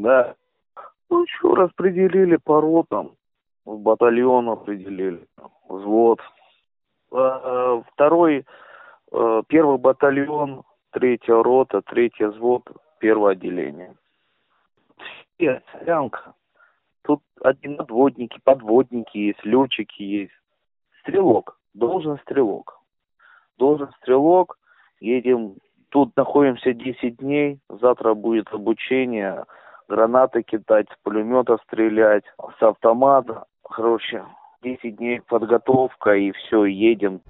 Да. Ну что, распределили по ротам, в батальон определили, взвод. А, Второй, э, первый батальон, третья рота, третий взвод, первое отделение. Все, солянка. Тут один подводники, подводники есть, летчики есть. Стрелок, должен стрелок. Должен стрелок, едем, тут находимся 10 дней, завтра будет обучение, гранаты кидать, с пулемета стрелять, с автомата, короче, 10 дней подготовка и все, едем.